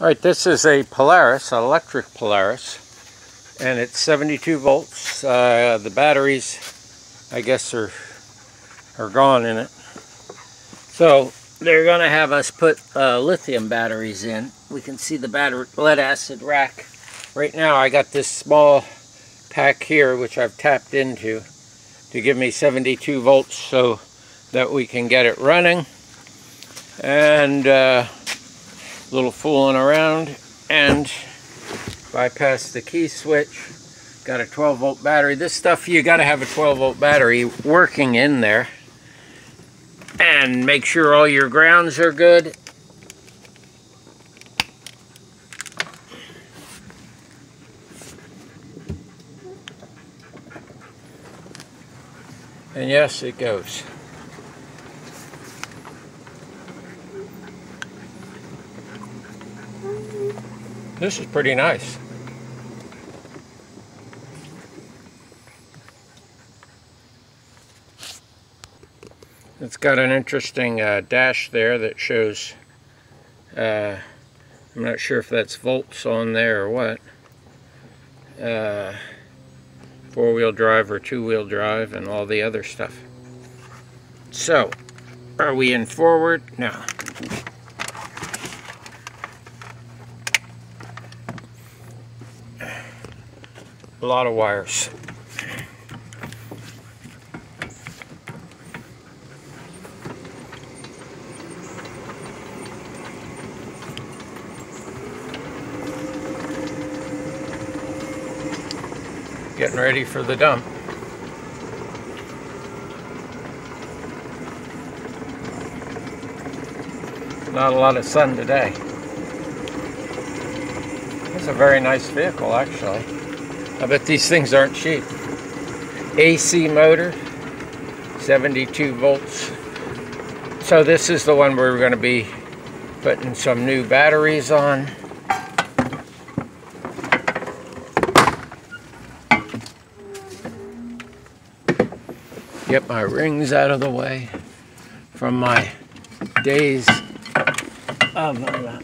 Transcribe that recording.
All right, this is a Polaris, an electric Polaris, and it's 72 volts. Uh, the batteries, I guess, are are gone in it. So they're going to have us put uh, lithium batteries in. We can see the battery lead acid rack. Right now, I got this small pack here, which I've tapped into, to give me 72 volts, so that we can get it running. And uh, little fooling around and bypass the key switch. Got a 12 volt battery. This stuff you got to have a 12 volt battery working in there. And make sure all your grounds are good. And yes it goes This is pretty nice. It's got an interesting uh, dash there that shows, uh, I'm not sure if that's volts on there or what, uh, four-wheel drive or two-wheel drive and all the other stuff. So, are we in forward? No. A lot of wires. Getting ready for the dump. Not a lot of sun today. It's a very nice vehicle actually. I bet these things aren't cheap. AC motor, 72 volts. So this is the one we're going to be putting some new batteries on. Get my rings out of the way from my days of uh,